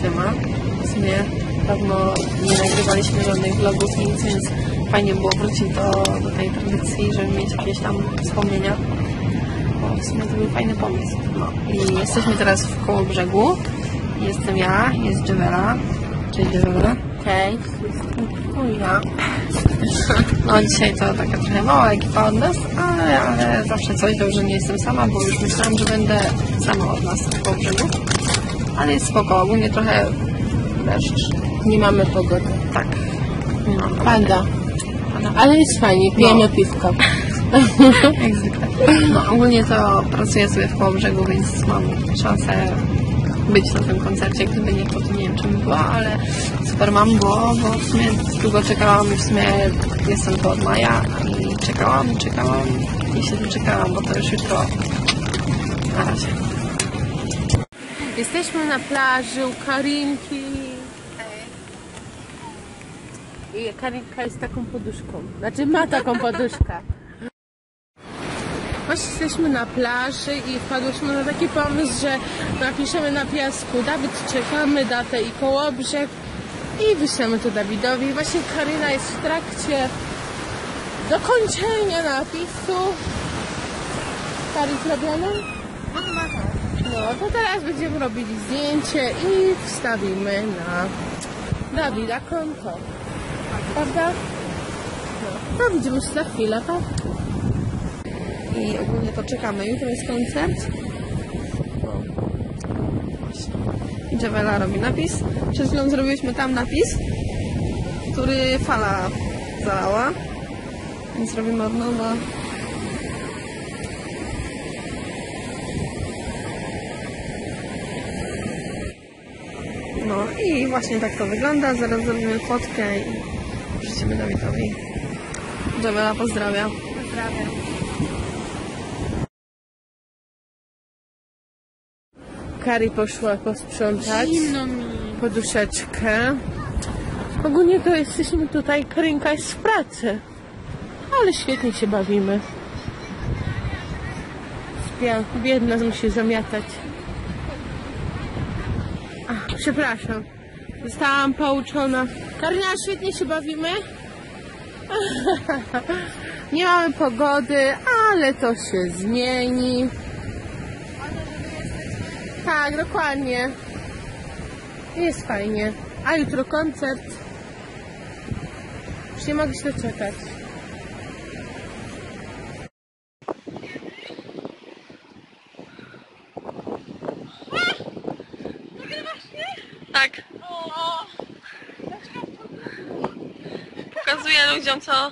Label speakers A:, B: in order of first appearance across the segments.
A: Siema. W sumie dawno nie nagrywaliśmy żadnych vlogów, nic, więc fajnie było wrócić do, do tej tradycji, żeby mieć jakieś tam wspomnienia. Bo w sumie to był fajny pomysł. No. I jesteśmy teraz w koło brzegu. Jestem ja, jest Jewela. Cześć Jewela.
B: Cześć.
A: Ja. No dzisiaj to taka trochę mała ekipa od nas, ale, ale zawsze coś, dobrze nie jestem sama, bo już myślałam, że będę sama od nas w koło brzegu. Ale jest spoko, ogólnie trochę deszcz.
B: Nie mamy pogody.
A: Tak. No,
B: Pada. Ale jest fajnie, pijemy piwko.
A: Jak zwykle. No ogólnie to pracuję sobie w koło brzegu, więc mam szansę być na tym koncercie, gdyby nie to, to nie wiem czym była, ale super mam, bo, bo w sumie długo czekałam i w sumie jestem tu od maja i czekałam, czekałam i się doczekałam, bo to już jutro. Na razie.
B: Jesteśmy na plaży u Karinki. I Karinka jest taką poduszką. Znaczy ma taką poduszkę. Właśnie jesteśmy na plaży i wpadłyśmy na taki pomysł, że napiszemy na piasku Dawid czekamy, datę i kołobrzeg i wyślemy to Dawidowi. Właśnie Karina jest w trakcie dokończenia napisu. Karin zrobione? To teraz będziemy robili zdjęcie i wstawimy na Dawida konto. Prawda? No, to widzimy się za chwilę, tak?
A: I ogólnie to czekamy. Jutro jest koncert. Jewela robi napis. Przed chwilą zrobiliśmy tam napis, który fala zalała. Więc robimy od nowa. No i właśnie tak to wygląda. Zaraz zrobimy fotkę i wrzucimy Dawidowi. Jewela pozdrawia.
B: Pozdrawiam. Kari poszła posprzątać poduszeczkę. Ogólnie to jesteśmy tutaj, Karinka jest w pracy. Ale świetnie się bawimy. Biedna musi zamiatać. Ach, przepraszam. Zostałam pouczona. Karina, świetnie się bawimy. Nie mamy pogody, ale to się zmieni. Tak, dokładnie. Jest fajnie. A jutro koncert. Już nie mogę się doczekać.
A: Co,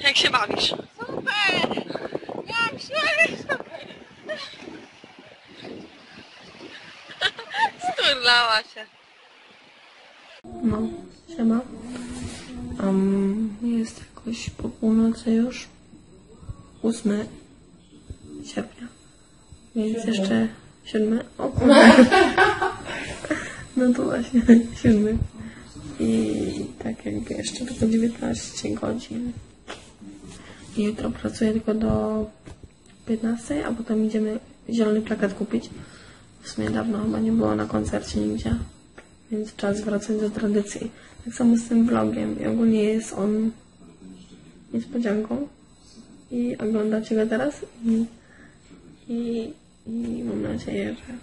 A: jak się bawisz.
B: Super! Jak się
A: Sturlała się. No, siema. Um, jest jakoś po północy już. 8 sierpnia. Więc jeszcze 7. O kurde. No to właśnie, 7. I tak jakby jeszcze tylko 19 godzin. I jutro pracuję tylko do 15, a potem idziemy zielony plakat kupić. W sumie dawno chyba nie było na koncercie nigdzie, więc czas wracać do tradycji. Tak samo z tym vlogiem. I ogólnie jest on niespodzianką. I oglądacie go teraz i, i, i mam nadzieję, że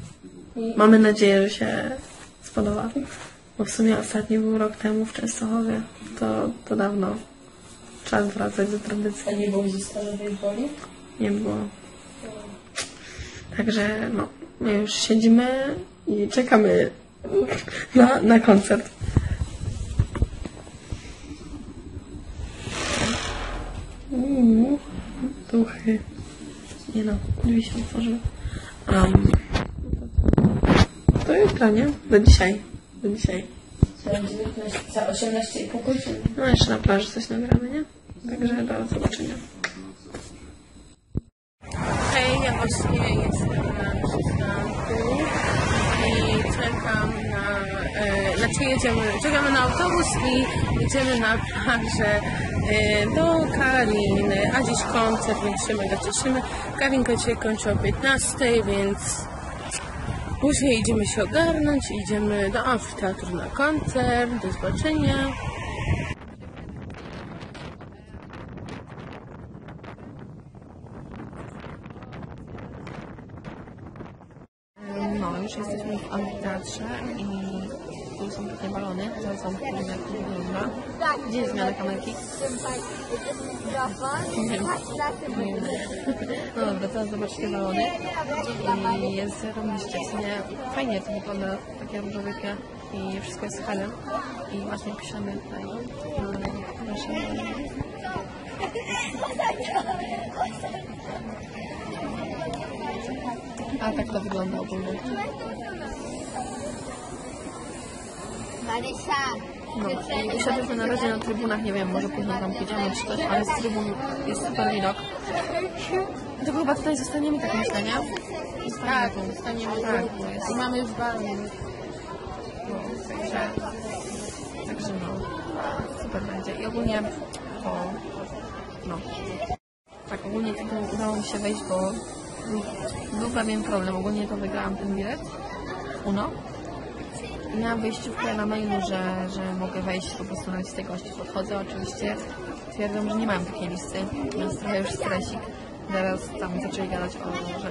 A: mamy nadzieję, że się spodoba. Bo w sumie ostatni był rok temu w Częstochowie. To, to dawno. Czas wracać do tradycji.
B: nie było ze stalowej woli?
A: Nie było. Także no, my już siedzimy i czekamy na, na koncert. Uuu, duchy. Nie no, drzwi się otworzyły. Um, to jutro, nie? Do dzisiaj. Do dzisiaj.
B: 18,5 godziny.
A: No jeszcze na plaży coś nagramy, nie? Także do zobaczenia.
B: Hej, ja właśnie jestem na przystanku i czekam na, e, znaczy jedziemy, czekamy na autobus i jedziemy na plażę e, do Karoliny, a dziś koncert, więc się mega cieszymy. Karinka dzisiaj kończy o 15, więc Później idziemy się ogarnąć, idziemy do amfiteatru na koncert, do zobaczenia.
A: No, już jesteśmy w amfiteatrze i są takie balony. Wam powiem jak to wygląda. Gdzie jest zmiana kamerki? Nie wiem. No dobra, teraz zobaczcie balony. I jest zarobiście. Fajnie to wygląda, takie różowykie i wszystko jest helem. I właśnie piszemy tutaj nasze A tak to wygląda ogólnie.
C: Marysia,
A: No i usiadliśmy na razie na trybunach, nie wiem, może później tam pójdziemy czy coś, ale z trybun jest super widok. To chyba tutaj zostaniemy, tak myślę, nie?
B: Tak, zostaniemy
A: Tak,
B: I mamy już balon.
A: no, także, także no, super będzie. I ogólnie to, no, tak, ogólnie było- udało mi się wejść, bo był, był pewien problem. Ogólnie to wygrałam ten bilet, Uno. Miałam wyjściówkę na mailu, że, że mogę wejść po prostu na listę gości. Podchodzę oczywiście, twierdzą, że nie mam takiej listy, więc trochę już stresik. Teraz tam zaczęli gadać o, że,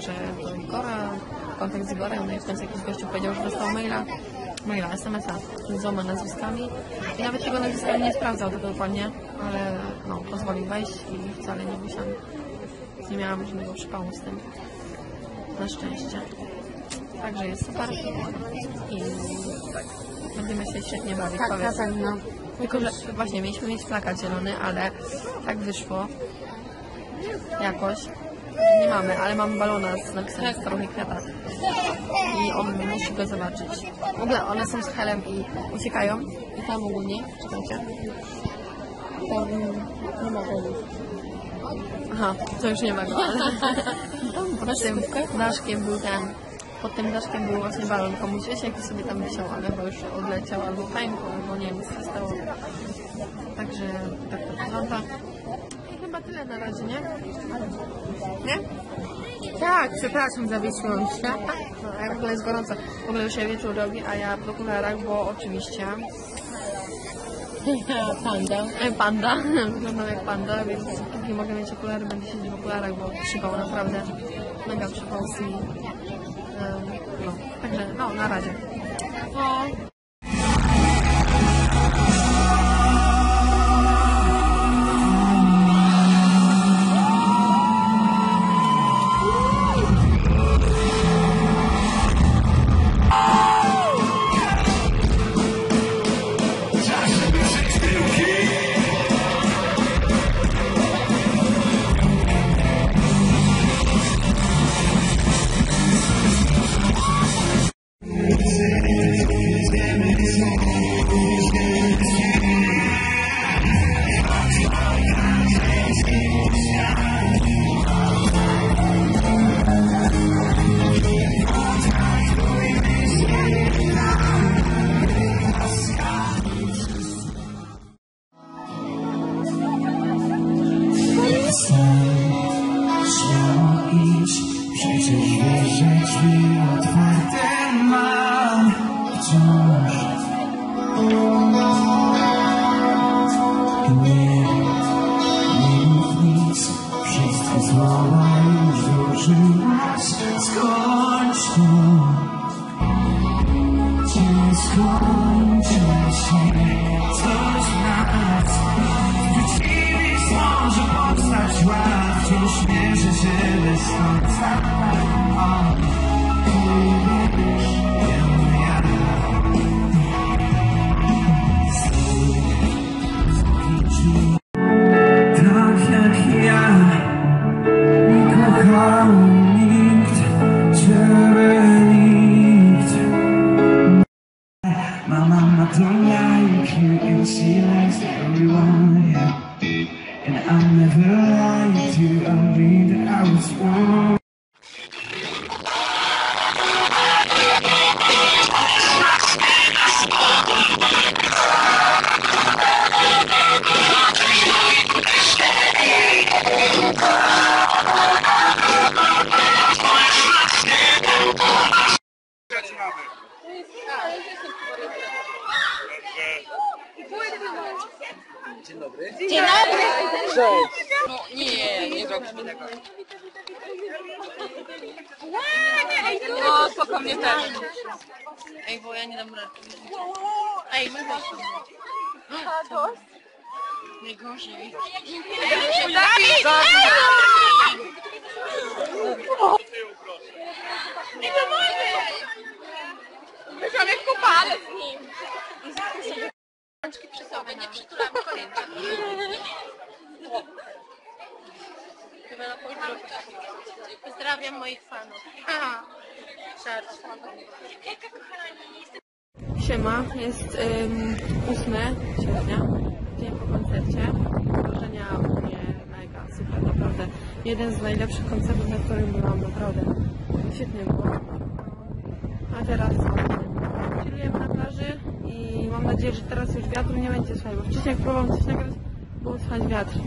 A: że to Igora, kontakt z Igorem, no i w końcu jakiś gościu powiedział, że dostał maila, maila, SMS-a z dwoma nazwiskami i nawet tego nazwiska nie sprawdzał tego dokładnie, ale no, pozwolił wejść i wcale nie musiałam, nie miałam żadnego przypału z tym, na szczęście. Także jest super i będziemy się świetnie bawić,
B: Tak, na pewno.
A: Tylko, że właśnie mieliśmy mieć plakat zielony, ale tak wyszło jakoś. Nie mamy, ale mamy balona z napisem Staruchy Kwiata. I on musi go zobaczyć. W ogóle one są z helem i uciekają. I tam ogólnie, czekajcie.
B: Tam nie ma.
A: Aha, to już nie ma go. Tam pod tym daszkiem był ten, pod tym daszkiem był właśnie balon komuś, wiesz jaki sobie tam wisiał, ale chyba już odleciał albo pękł, albo nie wiem co się stało. Także tak to wygląda. I chyba tyle na razie, nie? Nie?
B: Tak, przepraszam, zawiesiłam się.
A: A w ogóle jest gorąco. W ogóle już się wieczór robi, a ja w okularach, bo oczywiście
B: Panda.
A: e, panda, wyglądam jak panda, więc póki mogę mieć okulary, będę siedzieć w okularach, bo przypał naprawdę, mega przypał z nimi. Em, No, także no, na razie.
B: O,
D: Śmiało
B: spoko mnie też. Ej, bo ja nie dam rady. Ej, my właśnie. Najgorzej. Dawid! Nie Wyszłam jak kupale z nim. Rączki przy sobie, nie przytulamy kolinka. Chyba na pozdrowić. Pozdrawiam moich fanów. Aha.
A: Siema, jest ym, 8 sierpnia, dzień po koncercie. Wrażenia u mnie mega, super, naprawdę. Jeden z najlepszych koncertów, na którym byłam, naprawdę. Świetnie było. A teraz chillujemy na plaży i mam nadzieję, że teraz już wiatru nie będzie słychać, bo wcześniej jak próbowałam coś nagrać, było słychać wiatr.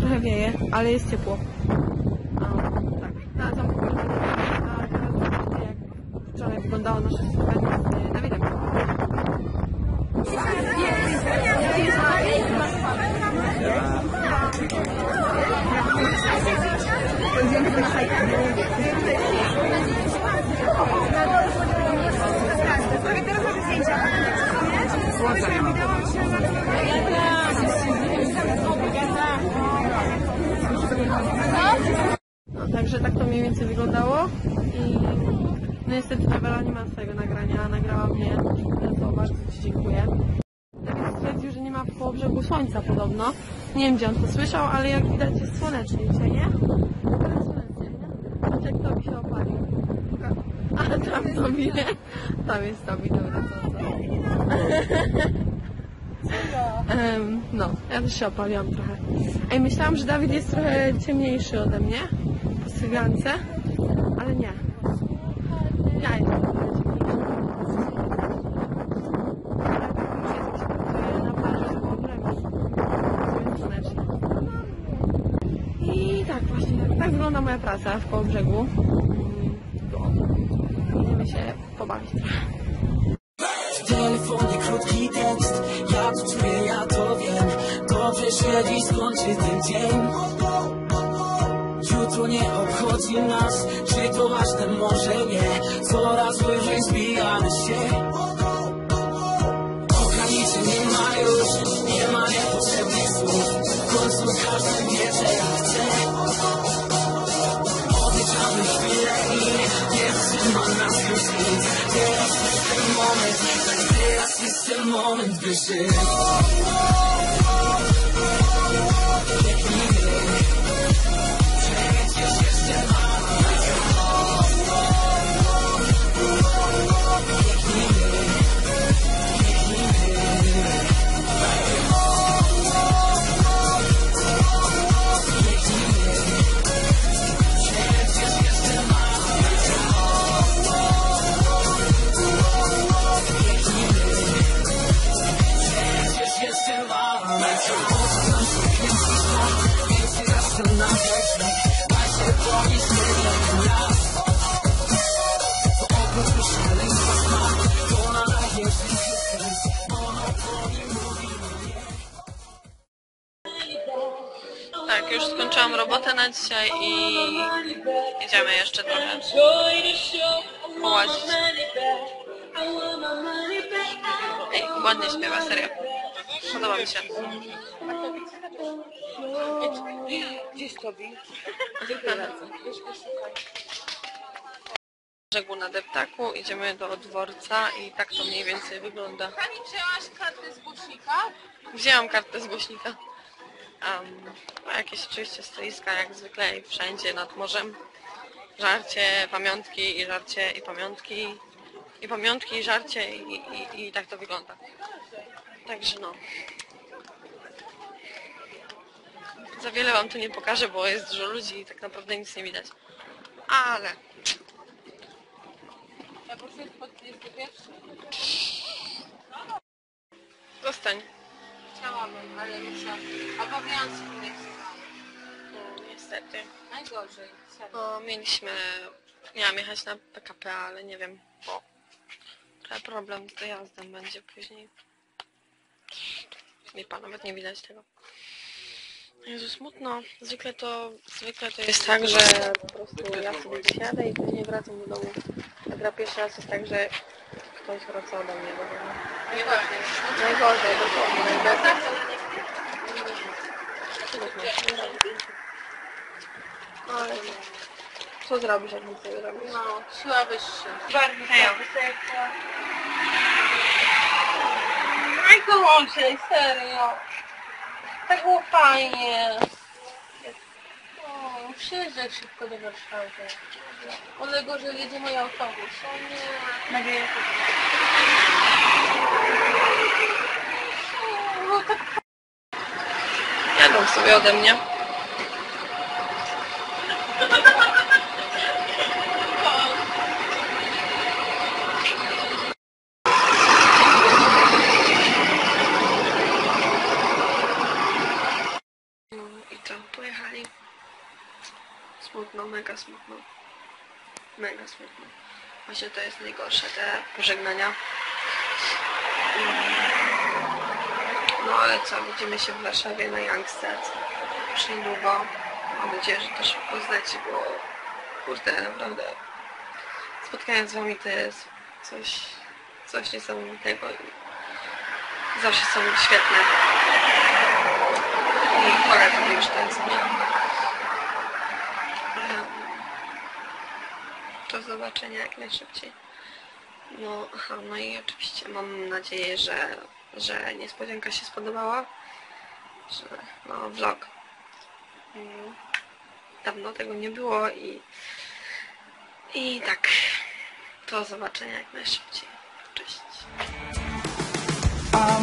A: Trochę wieje, ale jest ciepło. A, tak, na a teraz zobaczcie jak wczoraj wyglądało nasze spotkanie z Dawidem. No, także tak to mniej więcej wyglądało i no niestety Nawela nie ma swojego nagrania, nagrała mnie, za co bardzo Ci dziękuję. Dawid stwierdził, że nie ma po brzegu słońca podobno. Nie wiem gdzie on to słyszał, ale jak widać jest słonecznie dzisiaj, nie? Teraz słonecznie, nie? Jak Tobi się opalił. A tam Tobi, nie? Tam jest Tobi, dobra, co, co? Em, no, ja też się opaliłam trochę. Ej, myślałam, że Dawid jest trochę ciemniejszy ode mnie po cygance, ale nie. Ja jestem trochę ciemniejsza. Ale na plaży z brzegu. Jest słonecznie. I tak właśnie, tak wygląda moja praca w koło brzegu. Idziemy się pobawić.
D: W telefonie krótki tekst Ja to czuję, ja to wiem Dobrze się dziś skończy ten dzień Jutro nie obchodzi nas Czy to ważne? Może nie Coraz wyżej zbijamy się Ograniczeń nie ma już Nie ma niepotrzebnych słów W końcu każdy wie, że ja chcę nas już nic Teraz jest ten moment. Tak teraz jest ten moment, by na
B: dzisiaj i idziemy jeszcze trochę połazić. Ej, ładnie śpiewa, serio. Podoba mi się.
A: Gdzieś Tobi.
B: brzegu na deptaku, idziemy do dworca i tak to mniej więcej wygląda.
A: Pani wzięłaś kartę z głośnika?
B: Wzięłam kartę z głośnika. Um, jakieś oczywiście stoiska jak zwykle i wszędzie nad morzem. Żarcie, pamiątki i żarcie i pamiątki. I pamiątki i żarcie i, i, i tak to wygląda. Także no. Za wiele wam tu nie pokażę, bo jest dużo ludzi i tak naprawdę nic nie widać. Ale
A: Ja proszę pod 21.
B: zostań.
A: Chciałabym, ale muszę. Obowiązki nie chcę.
B: No, niestety.
A: Najgorzej. Serio.
B: No, mieliśmy, miałam jechać na PKP, ale nie wiem, bo trochę problem z dojazdem będzie później. Lipa, nawet nie widać tego.
A: Jezu, smutno. Zwykle to, zwykle to jest tak, że po prostu ja sobie wysiadę i później wracam do domu. A gra pierwszy raz jest tak, że ktoś wraca ode mnie do domu. Najgorzej, najgorzej. Ale co zrobisz, jak nic nie zrobisz?
B: No, siła wyższa.
E: Bardzo Aj dołączaj, serio. Tak było fajnie.
B: O, przyjeżdżaj szybko do Warszawy. Ole gorzej jedzie mój autobus. O nie.
E: Nadzieję,
B: No tak
A: Jadą sobie ode mnie. No i co? Pojechali. Smutno, mega smutno. Mega smutno. Właśnie to jest najgorsze, te pożegnania. No ale co, widzimy się w Warszawie na Youngstead już niedługo. Mam nadzieję, że szybko zleci, bo kurde, naprawdę spotkanie z wami to jest coś, coś niesamowitego i zawsze są świetne. I sobie już tęsknię. Em, Do zobaczenia jak najszybciej. No, aha, no i oczywiście mam nadzieję, że, że niespodzianka się spodobała. Że, no, vlog. Mm, Dawno tego nie było i i tak. Do zobaczenia jak najszybciej. Cześć.
D: A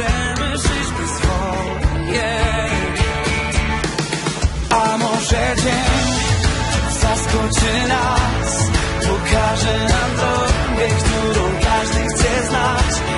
D: możemy żyć bez swoje. A może dzień zaskoczy nas, pokaże nam drogę, którą każdy chce znać.